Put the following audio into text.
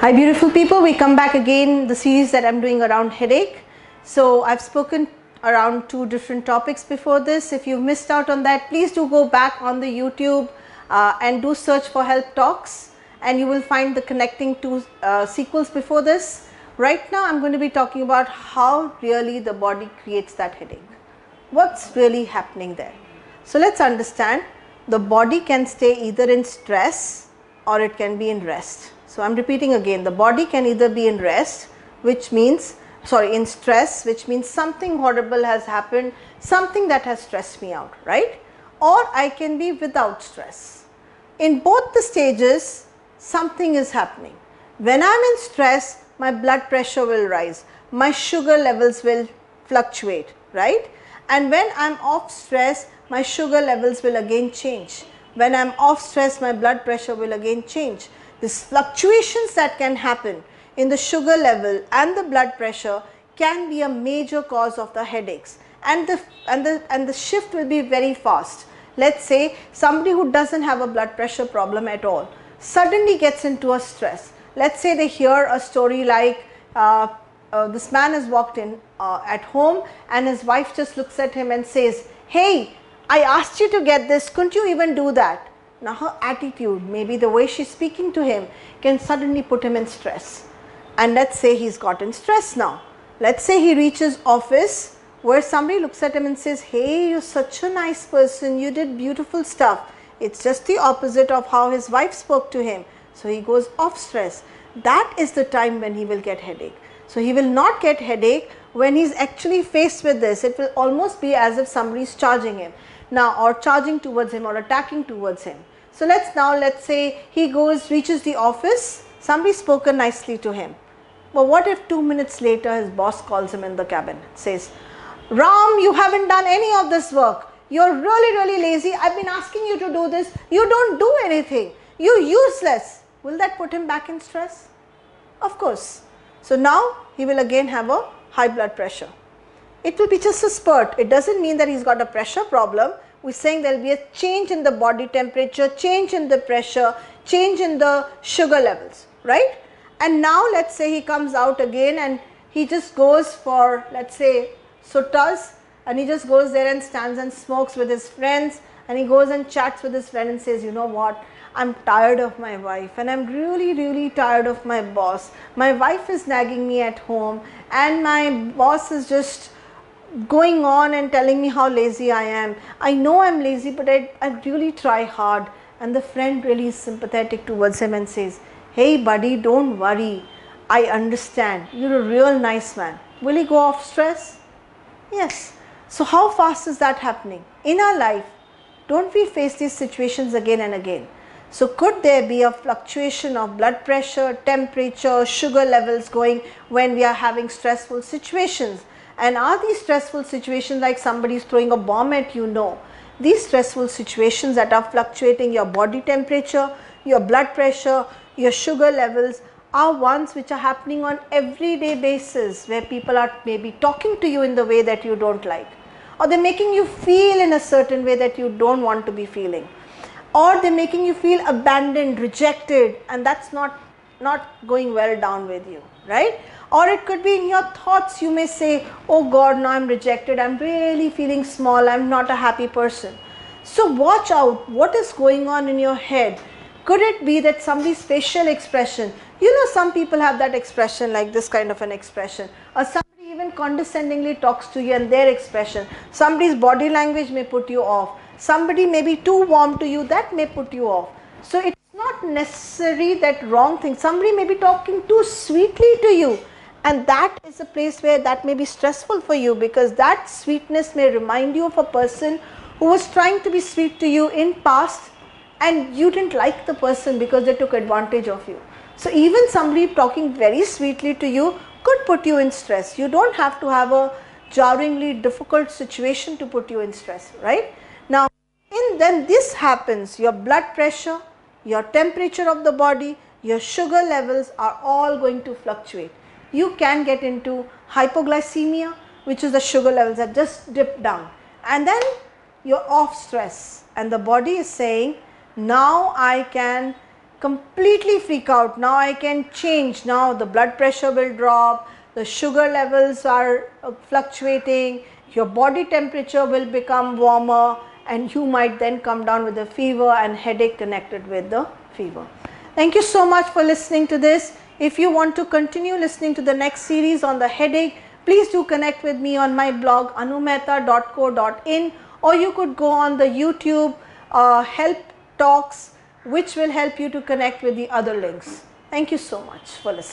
Hi beautiful people, we come back again the series that I'm doing around headache. So I've spoken around two different topics before this. If you've missed out on that, please do go back on the YouTube uh, and do search for help talks and you will find the connecting two uh, sequels before this. Right now I'm going to be talking about how really the body creates that headache. What's really happening there? So let's understand the body can stay either in stress or it can be in rest. So I'm repeating again the body can either be in rest which means sorry in stress which means something horrible has happened something that has stressed me out right or I can be without stress. In both the stages something is happening. When I am in stress my blood pressure will rise, my sugar levels will fluctuate right and when I am off stress my sugar levels will again change. When I am off stress my blood pressure will again change. These fluctuations that can happen in the sugar level and the blood pressure can be a major cause of the headaches and the and the and the shift will be very fast. Let's say somebody who doesn't have a blood pressure problem at all suddenly gets into a stress. Let's say they hear a story like uh, uh, this man has walked in uh, at home and his wife just looks at him and says, Hey, I asked you to get this, couldn't you even do that? Now her attitude, maybe the way she's speaking to him can suddenly put him in stress. And let's say he's gotten stress now. Let's say he reaches office where somebody looks at him and says, Hey, you're such a nice person, you did beautiful stuff. It's just the opposite of how his wife spoke to him. So he goes off stress. That is the time when he will get headache. So he will not get headache when he's actually faced with this. It will almost be as if somebody is charging him now or charging towards him or attacking towards him. So let's now let's say he goes reaches the office, somebody spoken nicely to him. But what if 2 minutes later his boss calls him in the cabin says, Ram you haven't done any of this work. You're really really lazy. I've been asking you to do this. You don't do anything. You're useless. Will that put him back in stress? Of course. So now he will again have a high blood pressure. It will be just a spurt. It doesn't mean that he's got a pressure problem. We're saying there will be a change in the body temperature, change in the pressure, change in the sugar levels, right? And now let's say he comes out again and he just goes for let's say suttas and he just goes there and stands and smokes with his friends and he goes and chats with his friend and says, you know what, I'm tired of my wife and I'm really, really tired of my boss. My wife is nagging me at home and my boss is just going on and telling me how lazy I am. I know I'm lazy, but I, I really try hard. And the friend really is sympathetic towards him and says, Hey, buddy, don't worry. I understand. You're a real nice man. Will he go off stress? Yes. So, how fast is that happening? In our life, don't we face these situations again and again? So could there be a fluctuation of blood pressure, temperature, sugar levels going when we are having stressful situations? And are these stressful situations like somebody is throwing a bomb at you? No. These stressful situations that are fluctuating your body temperature, your blood pressure, your sugar levels are ones which are happening on everyday basis where people are maybe talking to you in the way that you don't like or they're making you feel in a certain way that you don't want to be feeling or they're making you feel abandoned, rejected, and that's not not going well down with you, right? Or it could be in your thoughts, you may say, Oh God, now I'm rejected, I'm really feeling small, I'm not a happy person. So watch out. What is going on in your head. Could it be that somebody's facial expression, you know, some people have that expression like this kind of an expression, or somebody even condescendingly talks to you and their expression, somebody's body language may put you off somebody may be too warm to you that may put you off. So it's not necessary that wrong thing. Somebody may be talking too sweetly to you and that is a place where that may be stressful for you because that sweetness may remind you of a person who was trying to be sweet to you in past and you didn't like the person because they took advantage of you. So even somebody talking very sweetly to you could put you in stress. You don't have to have a jarringly difficult situation to put you in stress right then this happens, your blood pressure, your temperature of the body, your sugar levels are all going to fluctuate. You can get into hypoglycemia, which is the sugar levels that just dip down. And then you're off stress and the body is saying, now I can completely freak out. Now I can change. Now the blood pressure will drop, the sugar levels are uh, fluctuating, your body temperature will become warmer and you might then come down with a fever and headache connected with the fever. Thank you so much for listening to this. If you want to continue listening to the next series on the headache, please do connect with me on my blog anumehta.co.in or you could go on the YouTube uh, help talks which will help you to connect with the other links. Thank you so much for listening.